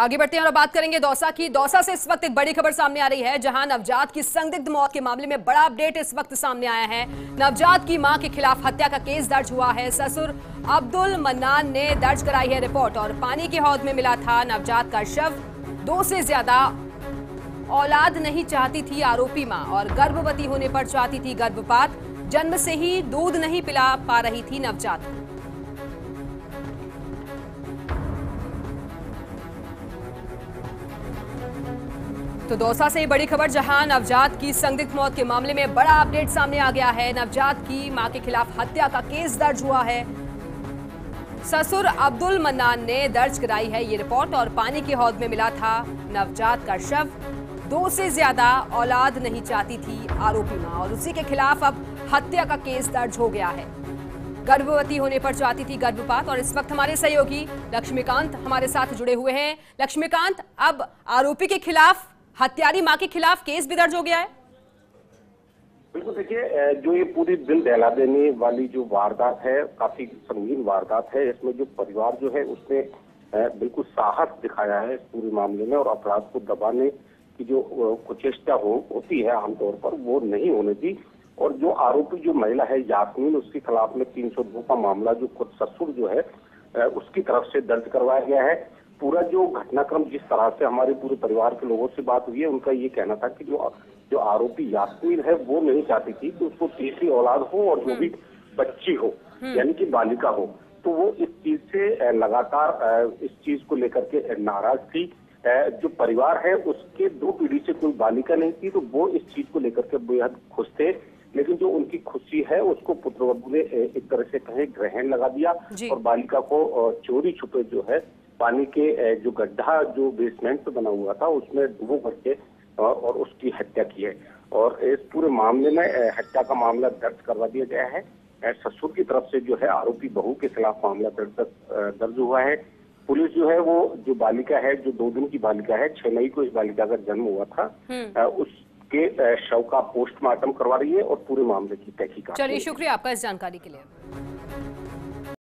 आगे बढ़ते हैं और बात करेंगे दौसा की। दौसा से इस वक्त एक बड़ी खबर सामने आ रही है, जहाँ नवजात की संदिग्ध मौत के मामले में बड़ा अपडेट इस वक्त सामने आया है। नवजात की माँ के खिलाफ हत्या का केस दर्ज हुआ है। ससुर अब्दुल मन्नान ने दर्ज कराई है रिपोर्ट और पानी के हौद में मिला था नवजात का शव। दो से ज़्यादा औलाद नहीं चाहती थी आरोपी माँ और गर्भवती होने पर चाहती थी गर्भपात। जन्म से ही दूध नहीं पिला पा रही थी नवजात। तो दौसा से बड़ी खबर, जहाँ नवजात की संदिग्ध मौत के मामले में बड़ा अपडेट सामने आ गया है। नवजात की माँ के खिलाफ हत्या का केस दर्ज हुआ है। ससुर अब्दुल मन्नान ने दर्ज कराई है ये रिपोर्ट और पानी के हौद में मिला था नवजात का शव। दो से ज़्यादा औलाद नहीं चाहती थी आरोपी माँ और उसी के खिलाफ अब हत्या का केस दर्ज हो गया है। गर्भवती होने पर चाहती थी गर्भपात और इस वक्त हमारे सहयोगी लक्ष्मीकांत हमारे साथ जुड़े हुए हैं। लक्ष्मीकांत, अब आरोपी के खिलाफ हत्यारी माँ के खिलाफ केस भी दर्ज हो गया है। बिल्कुल, देखिए जो ये पूरी दिल दहला देने वाली जो वारदात है, काफ़ी संगीन वारदात है, इसमें जो परिवार जो है, उसने बिल्कुल साहस दिखाया है इस पूरे मामले में और अपराध को दबाने की जो कुचेष्टा हो, होती है आमतौर पर, वो नहीं होने दी। और जो आरोपी जो महिला है, यासमीन, उसके खिलाफ में तीन सौ दो का मामला जो खुद ससुर जो है उसकी तरफ़ से दर्ज करवाया गया है। पूरा जो घटनाक्रम जिस तरह से हमारे पूरे परिवार के लोगों से बात हुई है उनका ये कहना था कि जो जो आरोपी यास्मीन है वो नहीं चाहती थी कि उसको तीसरी औलाद हो और जो भी बच्ची हो यानी कि बालिका हो। तो वो इस चीज़ से लगातार इस चीज़ को लेकर के नाराज़ थी। जो परिवार है उसके दो पीढ़ी से कोई बालिका नहीं थी तो वो इस चीज़ को लेकर के बेहद खुश थे। लेकिन जो उनकी खुशी है उसको पुत्रवधु ने एक तरह से कहे ग्रहण लगा दिया और बालिका को चोरी छुपे जो है पानी के जो गड्ढा जो बेसमेंट पे बना हुआ था उसमें डुबो करके और उसकी हत्या की है। और इस पूरे मामले में हत्या का मामला दर्ज करवा दिया गया है। ससुर की तरफ़ से जो है आरोपी बहू के खिलाफ मामला दर्ज दर्ज हुआ है। पुलिस जो है वो जो बालिका है जो दो दिन की बालिका है छह मई को इस बालिका का जन्म हुआ था। हम्म। उसके शव का पोस्टमार्टम करवा रही है और पूरे मामले की तहकीकात चलिए शुक्रिया आपका इस जानकारी के लिए।